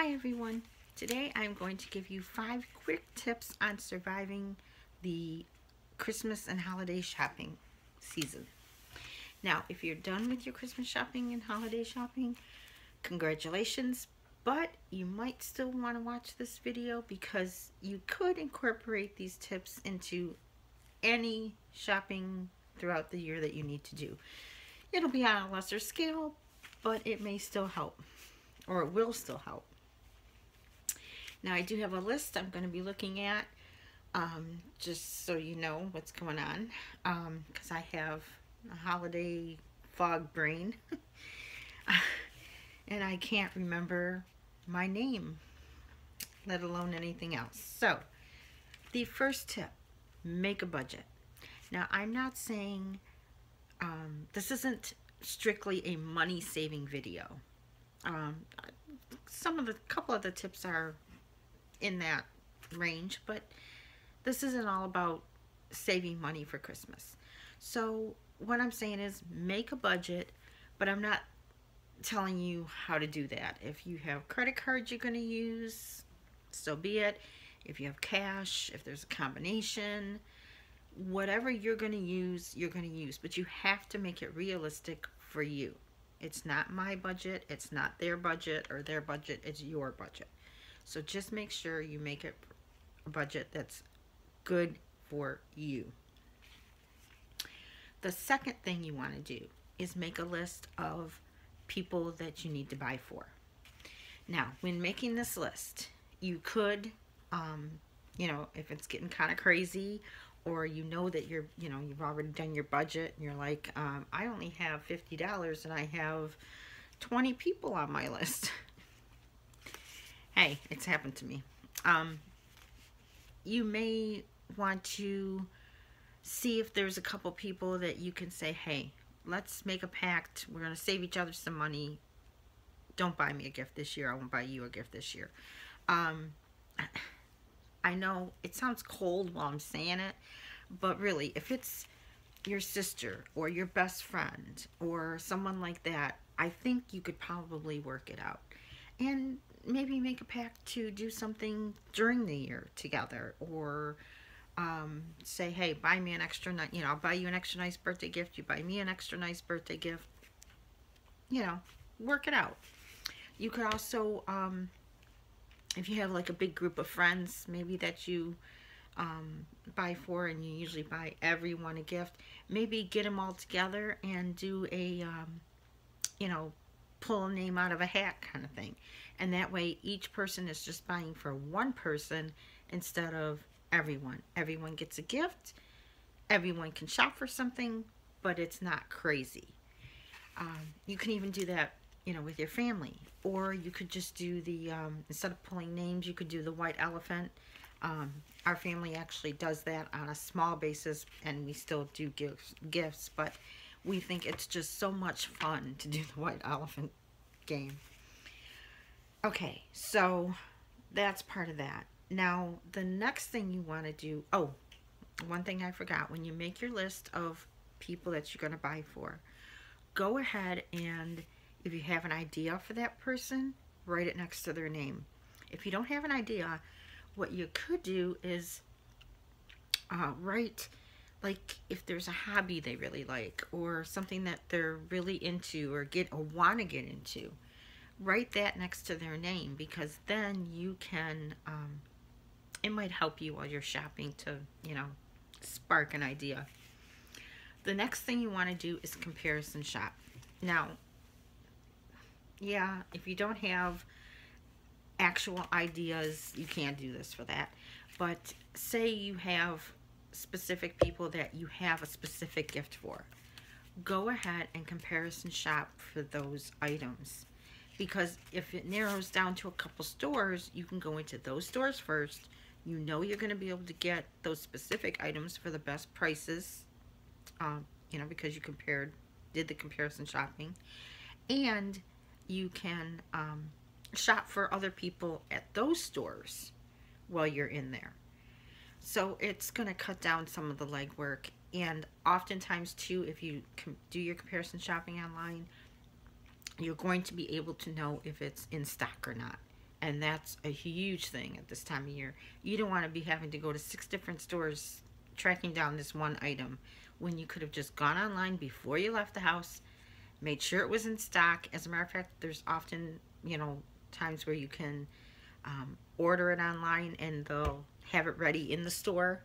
Hi everyone. Today I'm going to give you five quick tips on surviving the Christmas and holiday shopping season. Now, if you're done with your Christmas shopping and holiday shopping, congratulations, but you might still want to watch this video because you could incorporate these tips into any shopping throughout the year that you need to do. It'll be on a lesser scale, but it may still help, or it will still help. Now I do have a list I'm going to be looking at, um, just so you know what's going on, because um, I have a holiday fog brain, and I can't remember my name, let alone anything else. So, the first tip, make a budget. Now, I'm not saying, um, this isn't strictly a money saving video. Um, some of the, couple of the tips are in that range, but this isn't all about saving money for Christmas. So what I'm saying is make a budget, but I'm not telling you how to do that. If you have credit cards you're going to use, so be it. If you have cash, if there's a combination, whatever you're going to use, you're going to use. But you have to make it realistic for you. It's not my budget. It's not their budget or their budget. It's your budget. So just make sure you make it a budget that's good for you. The second thing you want to do is make a list of people that you need to buy for. Now, when making this list, you could, um, you know, if it's getting kind of crazy or you know that you're, you know, you've already done your budget and you're like, um, I only have $50 and I have 20 people on my list. Hey, it's happened to me. Um, you may want to see if there's a couple people that you can say, hey, let's make a pact. We're going to save each other some money. Don't buy me a gift this year. I won't buy you a gift this year. Um, I know it sounds cold while I'm saying it, but really, if it's your sister or your best friend or someone like that, I think you could probably work it out. And maybe make a pact to do something during the year together or um, say, hey, buy me an extra, you know, I'll buy you an extra nice birthday gift. You buy me an extra nice birthday gift. You know, work it out. You could also, um, if you have like a big group of friends, maybe that you um, buy for and you usually buy everyone a gift, maybe get them all together and do a, um, you know, pull a name out of a hat kind of thing. And that way each person is just buying for one person instead of everyone. Everyone gets a gift. Everyone can shop for something, but it's not crazy. Um, you can even do that, you know, with your family. Or you could just do the, um, instead of pulling names, you could do the white elephant. Um, our family actually does that on a small basis, and we still do gifts, gifts, but we think it's just so much fun to do the white elephant game. Okay, so that's part of that. Now, the next thing you want to do, oh, one thing I forgot, when you make your list of people that you're going to buy for, go ahead and if you have an idea for that person, write it next to their name. If you don't have an idea, what you could do is uh, write like if there's a hobby they really like or something that they're really into or get or want to get into write that next to their name because then you can um, it might help you while you're shopping to you know spark an idea. The next thing you want to do is comparison shop. Now yeah if you don't have actual ideas you can't do this for that. But say you have specific people that you have a specific gift for. Go ahead and comparison shop for those items. Because if it narrows down to a couple stores, you can go into those stores first. You know you're going to be able to get those specific items for the best prices. Um, you know, because you compared, did the comparison shopping. And you can um, shop for other people at those stores while you're in there. So it's going to cut down some of the legwork. And oftentimes too, if you do your comparison shopping online, you're going to be able to know if it's in stock or not. And that's a huge thing at this time of year. You don't want to be having to go to six different stores tracking down this one item when you could have just gone online before you left the house, made sure it was in stock. As a matter of fact, there's often, you know, times where you can um, order it online and they'll have it ready in the store.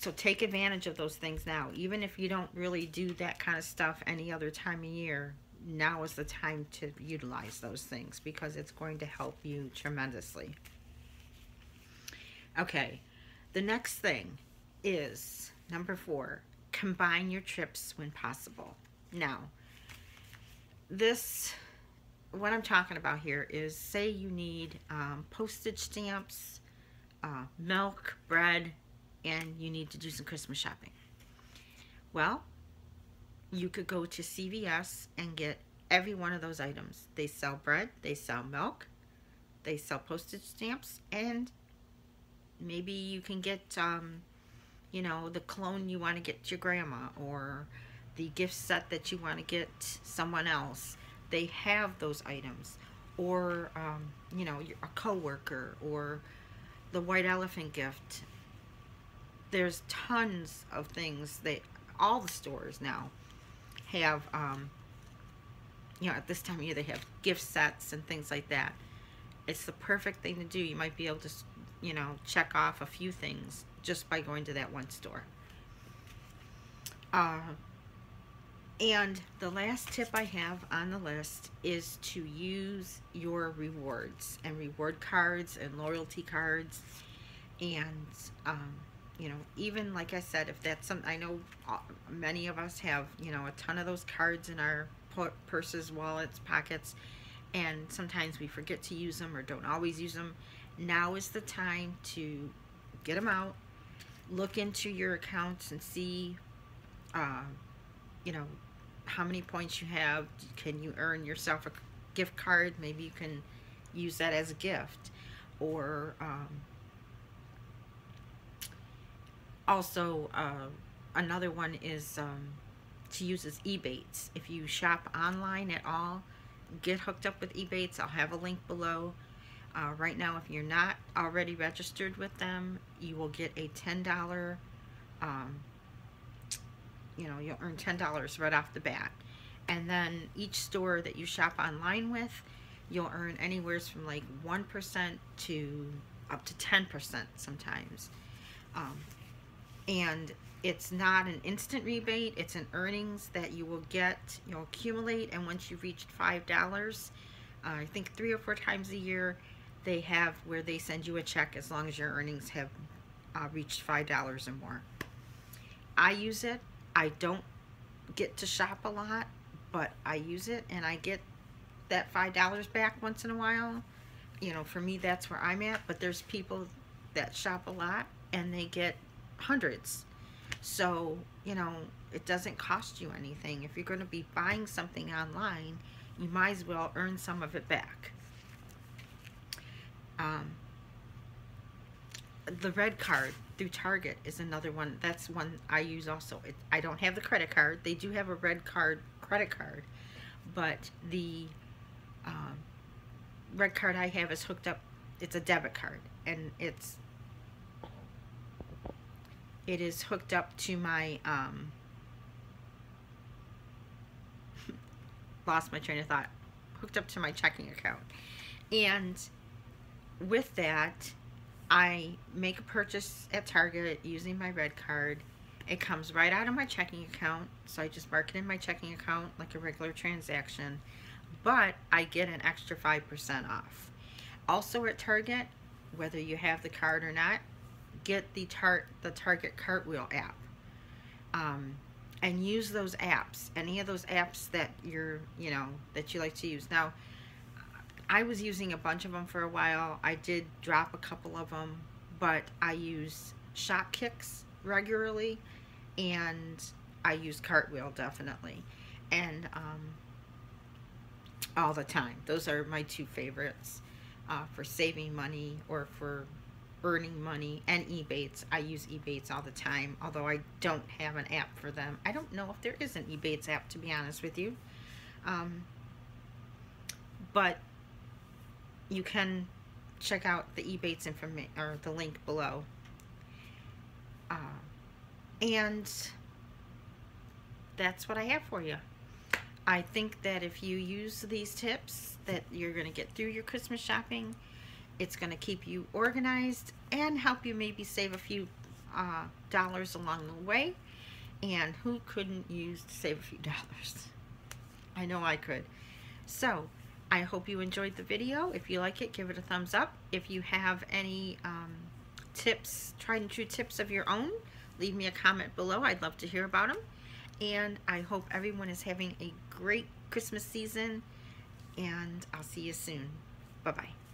So take advantage of those things now. Even if you don't really do that kind of stuff any other time of year, now is the time to utilize those things because it's going to help you tremendously. Okay, the next thing is number four combine your trips when possible. Now, this, what I'm talking about here is say you need um, postage stamps, uh, milk, bread, and you need to do some Christmas shopping. Well, you could go to CVS and get every one of those items. They sell bread, they sell milk, they sell postage stamps, and maybe you can get, um, you know, the cologne you want to get your grandma or the gift set that you want to get someone else. They have those items. Or, um, you know, a coworker or the white elephant gift. There's tons of things that all the stores now have, um, you know, at this time of year, they have gift sets and things like that. It's the perfect thing to do. You might be able to, you know, check off a few things just by going to that one store. Uh, and the last tip I have on the list is to use your rewards and reward cards and loyalty cards. And um, you know, even like I said, if that's some, I know uh, many of us have, you know, a ton of those cards in our purses, wallets, pockets, and sometimes we forget to use them or don't always use them. Now is the time to get them out, look into your accounts and see, uh, you know, how many points you have. Can you earn yourself a gift card? Maybe you can use that as a gift. Or, um, also uh, another one is um, to use as Ebates. If you shop online at all, get hooked up with Ebates. I'll have a link below. Uh, right now, if you're not already registered with them, you will get a $10, um, you know, you'll earn $10 right off the bat. And then each store that you shop online with, you'll earn anywhere from like 1% to up to 10% sometimes. Um, and it's not an instant rebate it's an earnings that you will get you'll accumulate and once you've reached five dollars uh, I think three or four times a year they have where they send you a check as long as your earnings have uh, reached five dollars or more I use it I don't get to shop a lot but I use it and I get that five dollars back once in a while you know for me that's where I'm at but there's people that shop a lot and they get hundreds. So, you know, it doesn't cost you anything. If you're going to be buying something online, you might as well earn some of it back. Um, the red card through Target is another one. That's one I use also. It, I don't have the credit card. They do have a red card credit card, but the um, red card I have is hooked up. It's a debit card, and it's it is hooked up to my um, lost my train of thought hooked up to my checking account and with that I make a purchase at Target using my red card it comes right out of my checking account so I just mark it in my checking account like a regular transaction but I get an extra 5% off also at Target whether you have the card or not get the tar the Target Cartwheel app um, and use those apps. Any of those apps that you're, you know, that you like to use. Now, I was using a bunch of them for a while. I did drop a couple of them, but I use Shopkicks regularly, and I use Cartwheel definitely, and um, all the time. Those are my two favorites uh, for saving money or for earning money and Ebates. I use Ebates all the time, although I don't have an app for them. I don't know if there is an Ebates app, to be honest with you. Um, but you can check out the Ebates information or the link below. Uh, and that's what I have for you. I think that if you use these tips that you're going to get through your Christmas shopping. It's going to keep you organized and help you maybe save a few uh, dollars along the way. And who couldn't use to save a few dollars? I know I could. So, I hope you enjoyed the video. If you like it, give it a thumbs up. If you have any um, tips, tried and true tips of your own, leave me a comment below. I'd love to hear about them. And I hope everyone is having a great Christmas season. And I'll see you soon. Bye-bye.